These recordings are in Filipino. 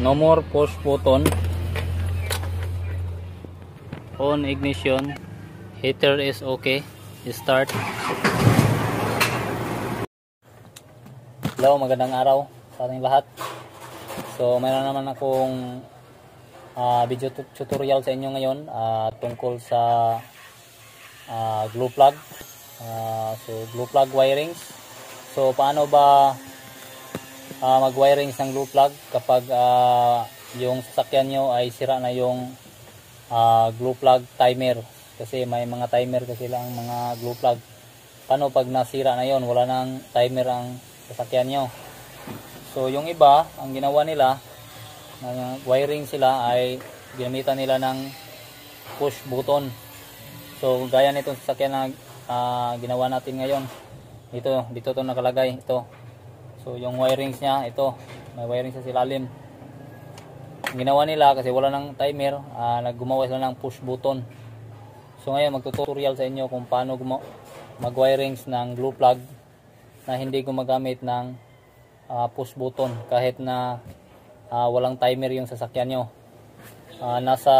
no more push button on ignition. Heater is okay. Start. Hello magandang araw sa ating lahat. So mayroon naman akong uh, video tutorial sa inyo ngayon uh, tungkol sa uh, glue plug. Uh, so glue plug wirings. So paano ba uh, mag wirings ng glue plug kapag uh, yung sasakyan nyo ay sira na yung uh, glue plug timer. Kasi may mga timer kasi lang mga glue plug. Paano pag nasira na yon wala nang timer ang sasakyan nyo. So yung iba ang ginawa nila ng wiring sila ay ginamitan nila ng push button. So gaya nitong sasakyan na uh, ginawa natin ngayon. Dito dito to nakalagay. Ito so yung wirings niya ito may wiring sa silalim. Ginawa nila kasi wala nang timer uh, naggumawa sila ng push button. So ngayon magtututorial sa inyo kung paano mag wirings ng glue plug na hindi gumagamit ng uh, push button kahit na uh, walang timer yung sasakyan nyo. Uh, nasa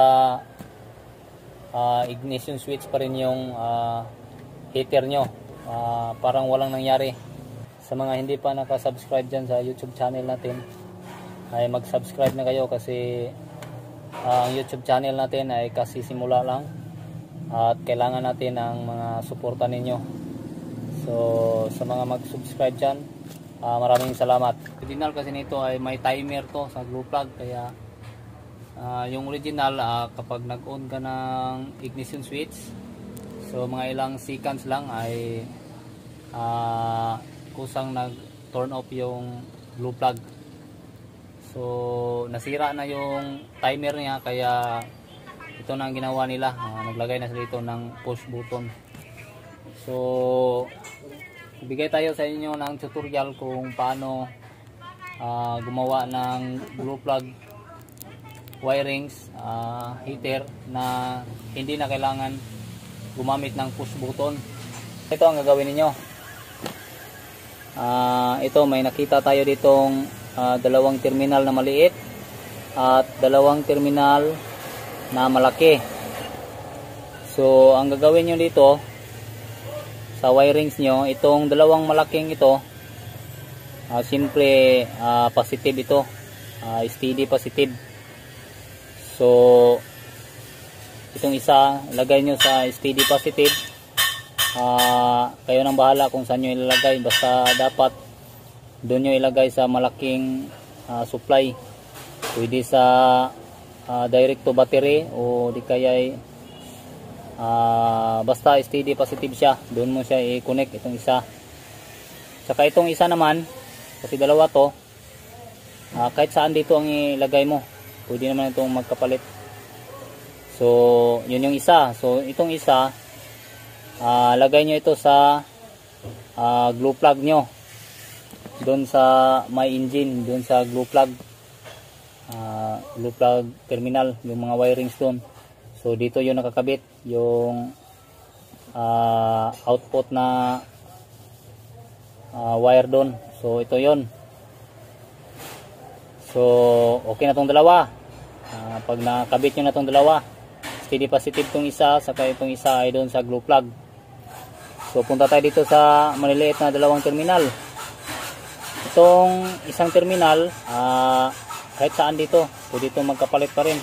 uh, ignition switch pa rin yung uh, heater nyo. Uh, parang walang nangyari sa mga hindi pa nakasubscribe dyan sa youtube channel natin ay mag-subscribe na kayo kasi uh, ang YouTube channel natin ay kasi simula lang at kailangan natin ang mga suporta ninyo. So sa mga mag-subscribe dyan, uh, maraming salamat. Original kasi nito ay may timer to sa glue plug kaya uh, yung original uh, kapag nag-on ka ng ignition switch so mga ilang seconds lang ay uh, kusang nag-turn off yung glue plug So, nasira na yung timer niya kaya ito na ang ginawa nila. Uh, naglagay na sila dito ng push button. So, bigay tayo sa inyo ng tutorial kung paano uh, gumawa ng glue plug wirings, uh, heater na hindi na kailangan gumamit ng push button. Ito ang gagawin niyo. Uh, ito may nakita tayo ditong uh, dalawang terminal na maliit at dalawang terminal na malaki. So ang gagawin nyo dito sa wirings nyo itong dalawang malaking ito uh, simple uh, positive ito. Uh, steady positive. So itong isa ilagay nyo sa steady positive uh, kayo nang bahala kung saan nyo ilalagay. Basta dapat doon nyo ilagay sa malaking uh, supply. Pwede sa uh, direct to battery o di kaya uh, basta steady positive siya. Doon mo siya i-connect itong isa. Saka itong isa naman kasi dalawa to uh, kahit saan dito ang ilagay mo pwede naman itong magkapalit. So yun yung isa. So itong isa uh, lagay nyo ito sa uh, glue plug nyo. Doon sa my engine doon sa glue plug. Uh, glue plug terminal yung mga wirings doon. So dito yung nakakabit yung uh, output na uh, wire doon. So ito yon so okay na tong dalawa. Uh, pag nakabit nyo na tong dalawa steady positive tong isa saka itong isa ay doon sa glue plug so punta tayo dito sa maliliit na dalawang terminal. Itong isang terminal uh, kahit saan dito pwede itong magkapalit pa rin.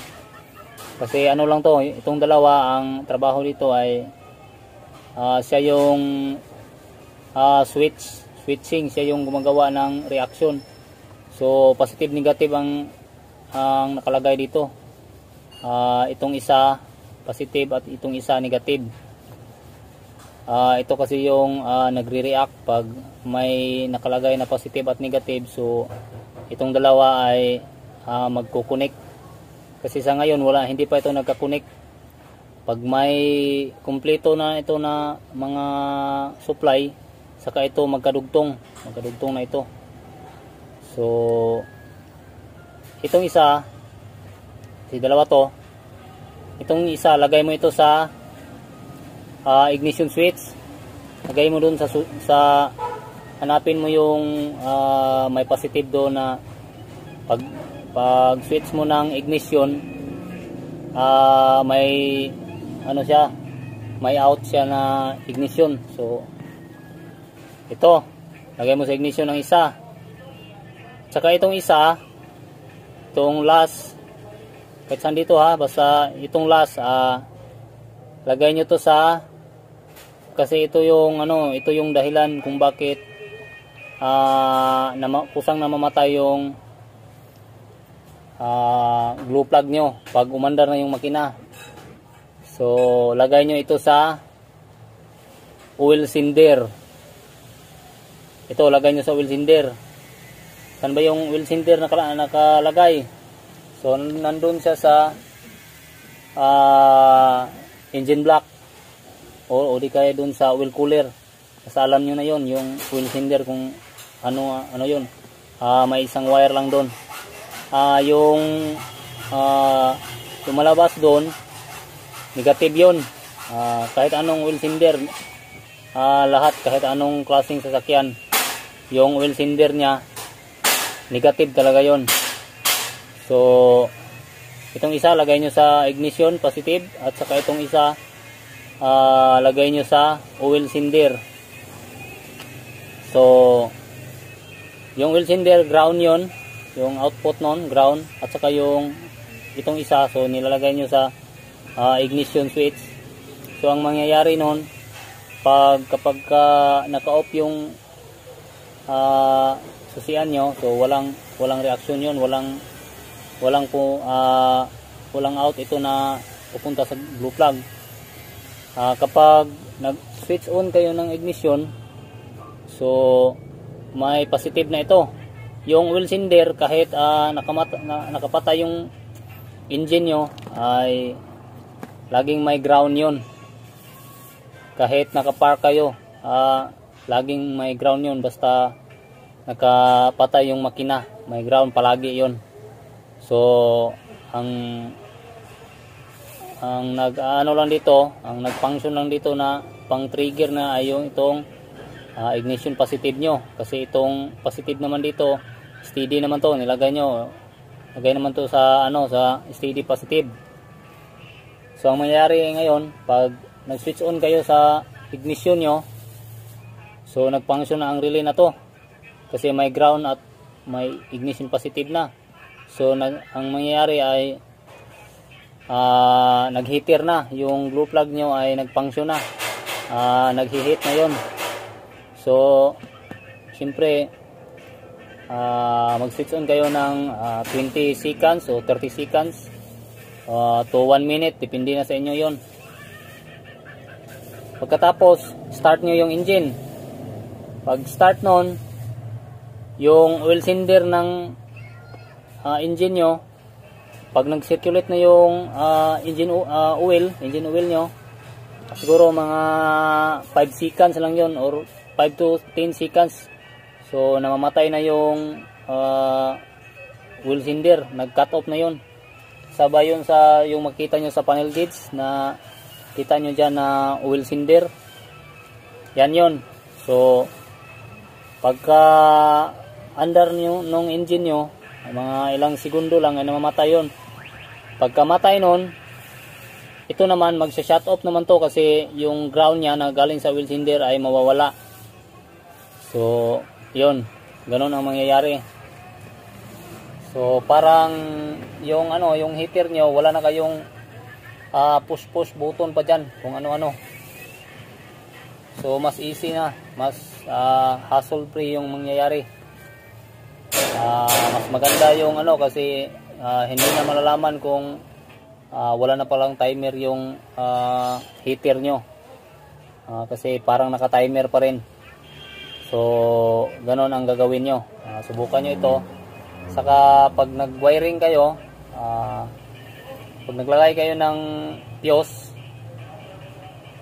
Kasi ano lang to itong dalawa ang trabaho dito ay uh, siya yung uh, switch switching. Siya yung gumagawa ng reaction. So positive negative ang ang nakalagay dito. Uh, itong isa positive at itong isa negative uh, ito kasi yung uh, nagre-react pag may nakalagay na positive at negative. So itong dalawa ay uh, magko-connect. Kasi sa ngayon wala hindi pa ito nagka-connect. Pag may kumpleto na ito na mga supply saka ito magkadugtong magkadugtong na ito. So itong isa si dalawa to itong isa lagay mo ito sa uh, ignition switch. Lagay mo dun sa sa hanapin mo yung uh, may positive doon na pag pag switch mo ng ignition ah may ano siya may out siya na ignition. So ito lagay mo sa ignition ng isa. Tsaka itong isa itong last kahit saan dito ha basta itong last ah lagay nyo to sa kasi ito yung ano ito yung dahilan kung bakit ah nama, kusang namamatay yung ah glue plug nyo pag umandar na yung makina. So lagay nyo ito sa oil cinder. Ito lagay nyo sa oil cinder. Saan ba yung oil cinder naka, nakalagay? So nandun siya sa ah engine block o, o di kaya dun sa oil cooler. Kasi alam nyo na yon yung oil cinder kung ano ano yon ah may isang wire lang doon ah yung ah lumalabas doon negative yon ah kahit anong oil cinder ah lahat kahit anong klaseng sasakyan yung oil cinder niya negative talaga yon so itong isa lagay nyo sa ignition positive at saka itong isa uh, lagay nyo sa oil cinder. So yung oil cinder ground yon yung output non ground. At saka yung itong isa so nilalagay nyo sa uh, ignition switch. So ang mangyayari nun pag kapag ka naka-off yung uh, susian nyo so walang walang reaction yon walang walang po uh, walang out ito na pupunta sa blue plug uh, kapag nag switch on kayo ng ignition so may positive na ito. Yung oil cinder kahit uh, nakamata, na, nakapatay yung engine nyo ay laging may ground yon kahit nakapark kayo uh, laging may ground yon basta nakapatay yung makina may ground palagi yon So, ang ang nag ano lang dito, ang nag-function lang dito na pang trigger na ay yung itong uh, ignition positive nyo. Kasi itong positive naman dito, steady naman to, nilagay nyo. Lagay naman to sa ano sa steady positive. So, ang mangyayari ngayon, pag nag-switch on kayo sa ignition nyo, so nag-function na ang relay na to. Kasi may ground at may ignition positive na. So nag, ang mangyayari ay uh, naghitir na, yung glue plug nyo ay nagpangsyon na. Uh, naghihit na yon. So siyempre uh, mag-switch on kayo ng uh, 20 seconds o 30 seconds uh, to 1 minute, depende na sa inyo yon. Pagkatapos, start nyo yung engine. Pag start nun, yung oil cylinder ng uh, engine nyo pag nag-circulate na yung uh, engine uh, oil engine oil nyo siguro mga 5 seconds lang yon or 5 to 10 seconds. So namamatay na yung uh, oil cylinder. Nag cut off na yon sabay yun sa yung makita nyo sa panel gauge na kita nyo dyan na oil cylinder. Yan yon so pagka under nyo, nung engine nyo mga ilang segundo lang ay namamatay yon pagkamatay nun ito naman magsha-shut off naman to kasi yung ground niya na galing sa wheel cylinder ay mawawala. So yon ganun ang mangyayari. So parang yung ano yung heater nyo wala na kayong uh, push push button pa dyan kung ano ano so mas easy na. Mas uh, hassle free yung mangyayari. Uh, mas maganda yung ano kasi uh, hindi na malalaman kung uh, wala na palang timer yung uh, heater nyo. Uh, kasi parang naka timer pa rin. So ganon ang gagawin nyo. Uh, subukan nyo ito. Saka pag nag wiring kayo uh, pag naglagay kayo ng fuse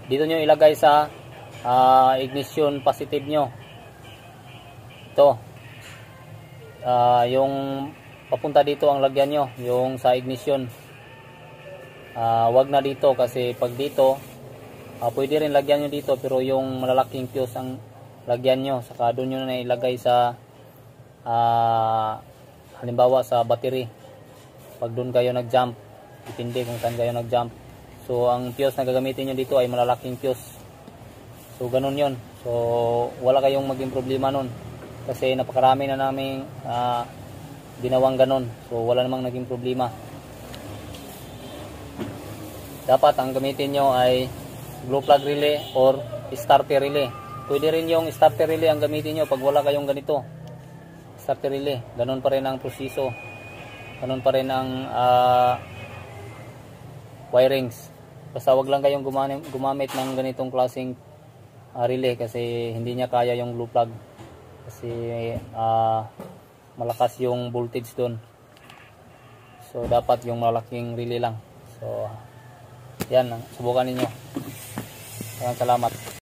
dito nyo ilagay sa uh, ignition positive nyo. Ito. Uh, yung papunta dito ang lagyan nyo yung sa ignition. Uh, wag na dito kasi pag dito uh, pwede rin lagyan nyo dito pero yung malalaking fuse ang lagyan nyo. Saka doon nyo na ilagay sa uh, halimbawa sa battery. Pag doon kayo nag-jump depende kung saan kayo nag-jump. So ang fuse na gagamitin nyo dito ay malalaking fuse. So ganun yon so wala kayong maging problema nun. Kasi napakarami na naming ah, ginawang ganun so wala namang naging problema. Dapat ang gamitin nyo ay glow plug relay or starter relay. Pwede rin yung starter relay ang gamitin nyo pag wala kayong ganito. Starter relay ganun pa rin ang proseso. Ganun pa rin ang ah, wirings. Basta wag lang kayong gumamit, ng ganitong klaseng ah, relay kasi hindi niya kaya yung glue plug. Kasi ah, malakas yung voltage doon so dapat yung malaking relay lang. So yan subukan ninyo. Maraming salamat